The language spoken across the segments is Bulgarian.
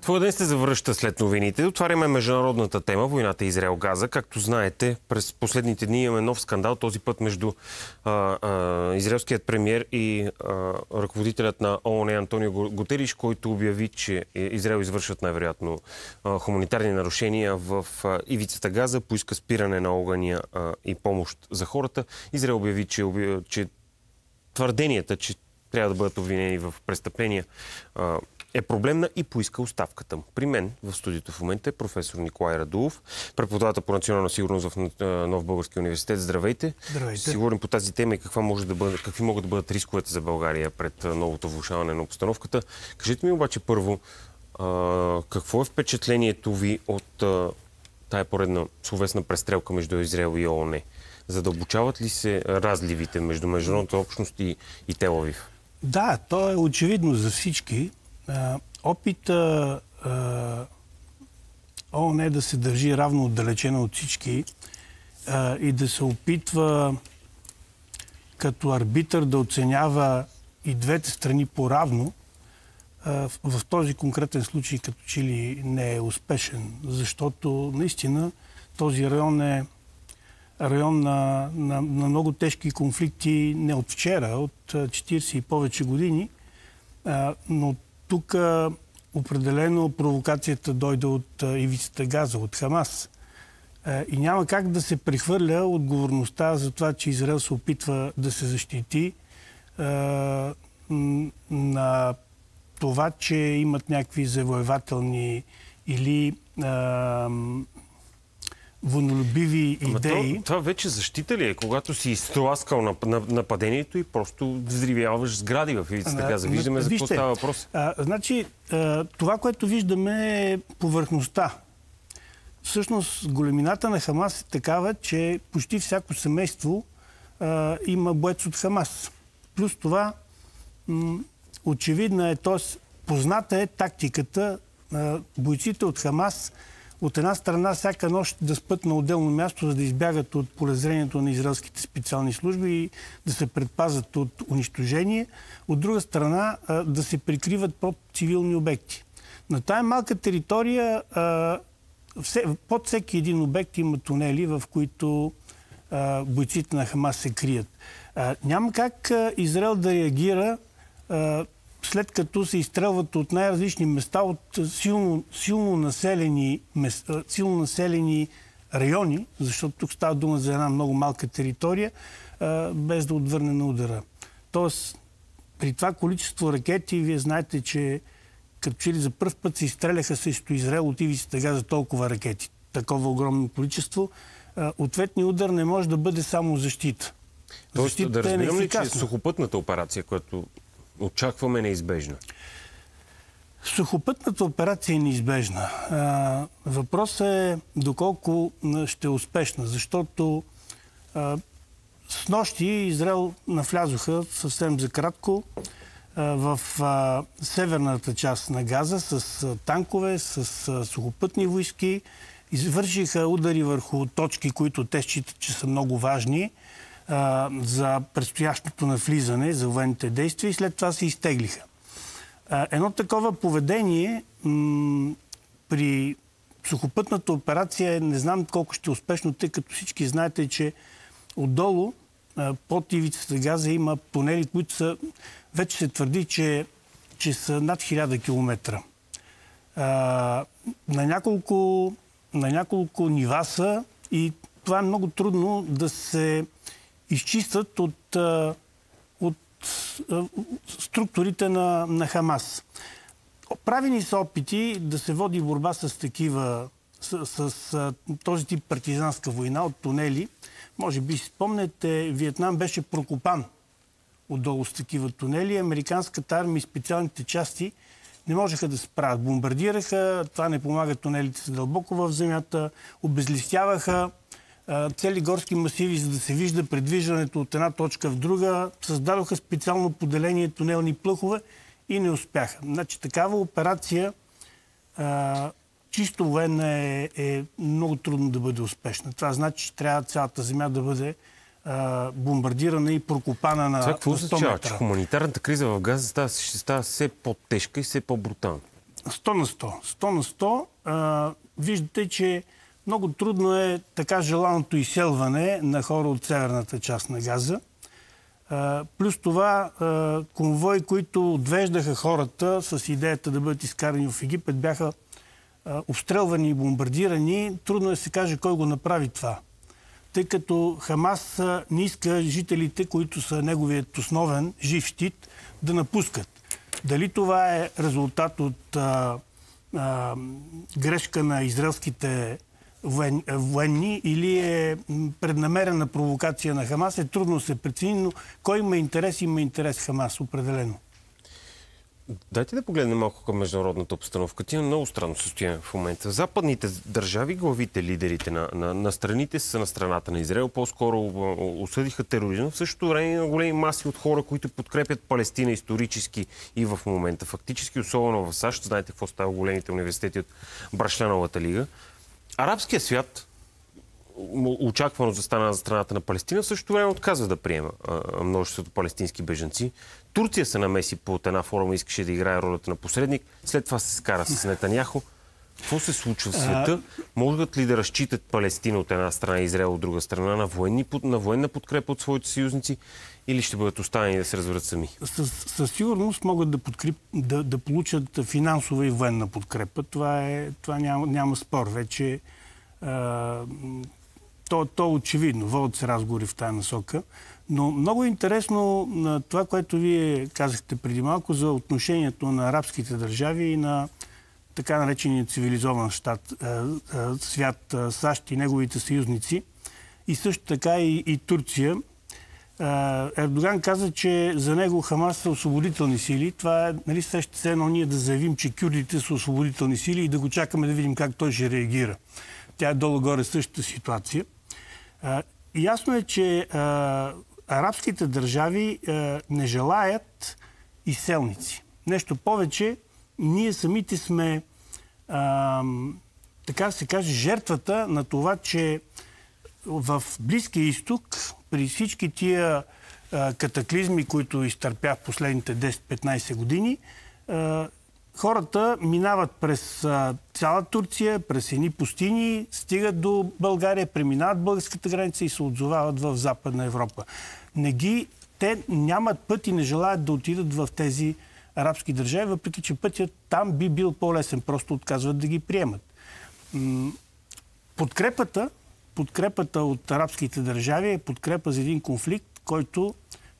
Твоя ден се завръща след новините. Отваряме международната тема, войната Израел-Газа. Както знаете, през последните дни имаме нов скандал, този път между а, а, израелският премьер и а, ръководителят на ООН Антонио Готериш, който обяви, че Израел извършват най-вероятно хуманитарни нарушения в ивицата Газа, поиска спиране на огъня и помощ за хората. Израел обяви, че, че твърденията, че трябва да бъдат обвинени в престъпления, е проблемна и поиска оставката му. При мен в студиото в момента е професор Николай Радулов, преподавател по национална сигурност в Нов Български университет. Здравейте! Здравейте! Си говорим по тази тема и каква може да бъде, какви могат да бъдат рисковете за България пред новото влушаване на обстановката. Кажете ми обаче първо, а, какво е впечатлението ви от а, тая поредна словесна престрелка между Израел и ООН? Задълбочават ли се разливите между международната общност и, и Телавив? Да, то е очевидно за всички опита ООН е да се държи равно отдалечена от всички и да се опитва като арбитър да оценява и двете страни по-равно, в този конкретен случай като че ли не е успешен, защото наистина този район е район на, на, на много тежки конфликти не от вчера, от 40 и повече години, но тук определено провокацията дойде от ивицата Газа, от Хамас. И няма как да се прехвърля отговорността за това, че Израел се опитва да се защити на това, че имат някакви завоевателни или вонолюбиви идеи. Това, това вече защита ли е? Когато си изтласкал на, на, нападението и просто взривяваш сгради в ивицата газа. Виждаме за какво става въпрос. А, значи, а, това, което виждаме е повърхността. Всъщност, големината на Хамас е такава, че почти всяко семейство а, има боец от Хамас. Плюс това, очевидна е, т.е. позната е тактиката а, бойците от Хамас – от една страна всяка нощ да спът на отделно място, за да избягат от полезрението на израелските специални служби и да се предпазят от унищожение. От друга страна да се прикриват под цивилни обекти. На тая малка територия под всеки един обект има тунели, в които бойците на Хамас се крият. Няма как Израел да реагира след като се изстрелват от най-различни места, от силно, силно, населени, места, силно населени райони, защото тук става дума за една много малка територия, без да отвърне на удара. Тоест, при това количество ракети, вие знаете, че като че ли за първ път се изстреляха срещу Израел от ивицата за толкова ракети. Такова огромно количество. Ответният удар не може да бъде само защита. Тоест, да е разбирам ли, че сухопътната операция, която очакваме неизбежна? Сухопътната операция е неизбежна. Въпросът е доколко ще е успешна, защото с нощи Израел навлязоха съвсем за кратко в северната част на Газа с танкове, с сухопътни войски. Извършиха удари върху точки, които те считат, че са много важни а, за предстоящото навлизане, за военните действия и след това се изтеглиха. А, едно такова поведение при сухопътната операция не знам колко ще е успешно, тъй като всички знаете, че отдолу под ивицата газа има тунели, които са, вече се твърди, че, че са над 1000 км. А, на, няколко, на няколко нива са и това е много трудно да се изчистват от, от структурите на, на Хамас. Правени са опити да се води борба с такива, с, с, с този тип партизанска война от тунели. Може би си спомнете, Виетнам беше прокопан отдолу с такива тунели. Американската армия и специалните части не можеха да се правят. Бомбардираха, това не помага, тунелите са дълбоко в земята, обезлистяваха цели горски масиви, за да се вижда предвиждането от една точка в друга, създадоха специално поделение тунелни плъхове и не успяха. Значи такава операция а, чисто военна е, е много трудно да бъде успешна. Това значи, че трябва цялата земя да бъде а, бомбардирана и прокопана на, Това какво означава, че хуманитарната криза в Газа става, ще става все по-тежка и все по-брутална? 100 на 100. 100 на 100. А, виждате, че много трудно е така желаното изселване на хора от северната част на Газа. Плюс това а, конвои, които отвеждаха хората с идеята да бъдат изкарани в Египет, бяха обстрелвани и бомбардирани. Трудно е да се каже кой го направи това. Тъй като Хамас не иска жителите, които са неговият основен жив щит, да напускат. Дали това е резултат от а, а, грешка на израелските военни или е преднамерена провокация на Хамас, е трудно се прецени, но кой има интерес, има интерес Хамас, определено. Дайте да погледнем малко към международната обстановка. Тя е много странно състояние в момента. Западните държави, главите, лидерите на, на, на страните са на страната на Израел. По-скоро осъдиха тероризъм. В същото време има големи маси от хора, които подкрепят Палестина исторически и в момента. Фактически, особено в САЩ. Знаете какво става в големите университети от Брашляновата лига. Арабският свят, очаквано за стана за страната на Палестина, също време отказва да приема множеството палестински беженци. Турция се намеси по от една форма, искаше да играе ролята на посредник. След това се скара с Нетаняхо. Какво се случва в света? Могат ли да разчитат Палестина от една страна и Израел от друга страна на, военни, на военна подкрепа от своите съюзници или ще бъдат оставени да се разберат сами? Със, със сигурност могат да, подкреп, да, да получат финансова и военна подкрепа. Това, е, това няма, няма спор. Вече а, то, то е очевидно. Водят се разговори в тази насока. Но много е интересно на това, което вие казахте преди малко за отношението на арабските държави и на така наречения цивилизован щат, свят, САЩ и неговите съюзници. И също така и, и Турция. Ердоган каза, че за него Хамас са освободителни сили. Това е, нали, среща се едно ние да заявим, че кюрдите са освободителни сили и да го чакаме да видим как той ще реагира. Тя е долу-горе същата ситуация. Ясно е, че арабските държави е, не желаят изселници. Нещо повече, ние самите сме, е, така се каже, жертвата на това, че в Близкия изток, при всички тия е, катаклизми, които изтърпя в последните 10-15 години, е, хората минават през а, цяла Турция, през едни пустини, стигат до България, преминават българската граница и се отзовават в Западна Европа. Не ги, те нямат път и не желаят да отидат в тези арабски държави, въпреки че пътят там би бил по-лесен, просто отказват да ги приемат. Подкрепата, подкрепата от арабските държави е подкрепа за един конфликт, който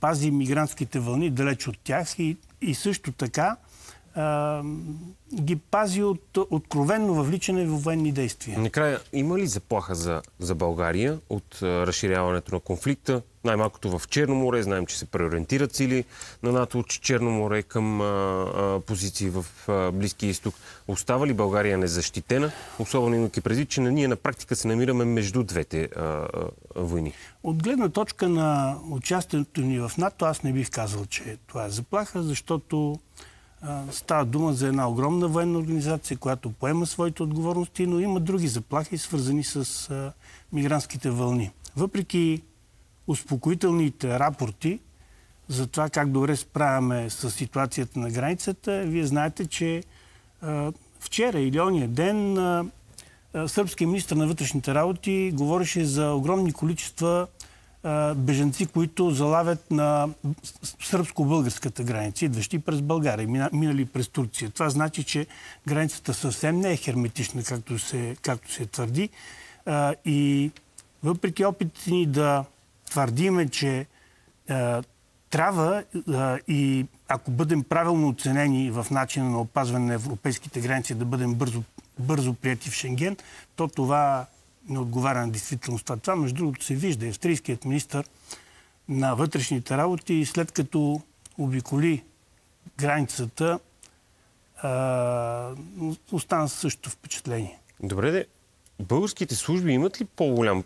пази мигрантските вълни далеч от тях и, и също така а, ги пази от откровенно въвличане в военни действия. Накрая, има ли заплаха за, за България от разширяването на конфликта? Най-малкото в Черно море, знаем, че се преориентират сили на НАТО от Черно море към а, а, позиции в а, Близкия изток. Остава ли България незащитена? Особено имайки предвид, че ние на практика се намираме между двете войни. От гледна точка на участието ни в НАТО, аз не бих казал, че това е заплаха, защото Става дума за една огромна военна организация, която поема своите отговорности, но има други заплахи, свързани с мигрантските вълни. Въпреки успокоителните рапорти за това как добре справяме с ситуацията на границата, вие знаете, че а, вчера или ония ден а, сръбския министр на вътрешните работи говореше за огромни количества беженци, които залавят на сръбско-българската граница, идващи през България, минали през Турция. Това значи, че границата съвсем не е херметична, както се, както се твърди. И въпреки опитите ни да твърдиме, че трябва и ако бъдем правилно оценени в начина на опазване на европейските граници, да бъдем бързо, бързо прияти в Шенген, то това не отговаря на действителността. Това, между другото, се вижда. Австрийският министр на вътрешните работи, след като обиколи границата, а, остана същото впечатление. Добре, де. Българските служби имат ли по-голям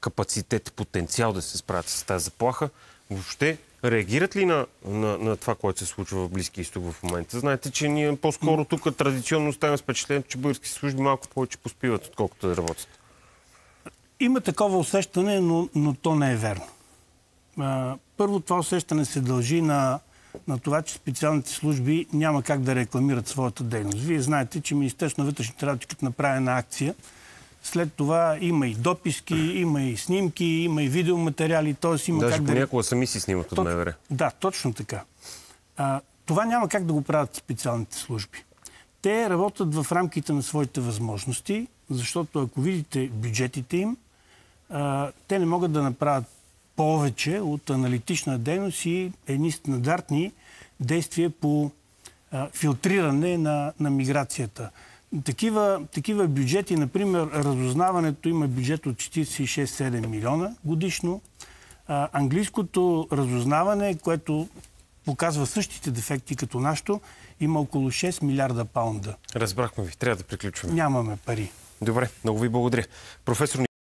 капацитет, потенциал да се справят с тази заплаха? Въобще реагират ли на, на, на това, което се случва в Близки изток в момента? Знаете, че ние по-скоро тук традиционно оставяме впечатлението, че български служби малко повече поспиват, отколкото да работят. Има такова усещане, но, но то не е верно. Първо, това усещане се дължи на на това, че специалните служби няма как да рекламират своята дейност. Вие знаете, че Министерството на вътрешните работи, като направи една акция, след това има и дописки, има и снимки, има и видеоматериали, т.е. има Даже как да... понякога сами си снимат от МВР. Да, точно така. А, това няма как да го правят специалните служби. Те работят в рамките на своите възможности, защото ако видите бюджетите им, а, те не могат да направят повече от аналитична дейност и едни стандартни действия по а, филтриране на, на миграцията. Такива, такива бюджети, например, разузнаването има бюджет от 46-7 милиона годишно. А, английското разузнаване, което показва същите дефекти като нашето, има около 6 милиарда паунда. Разбрахме ви. Трябва да приключваме. Нямаме пари. Добре, много ви благодаря. Професор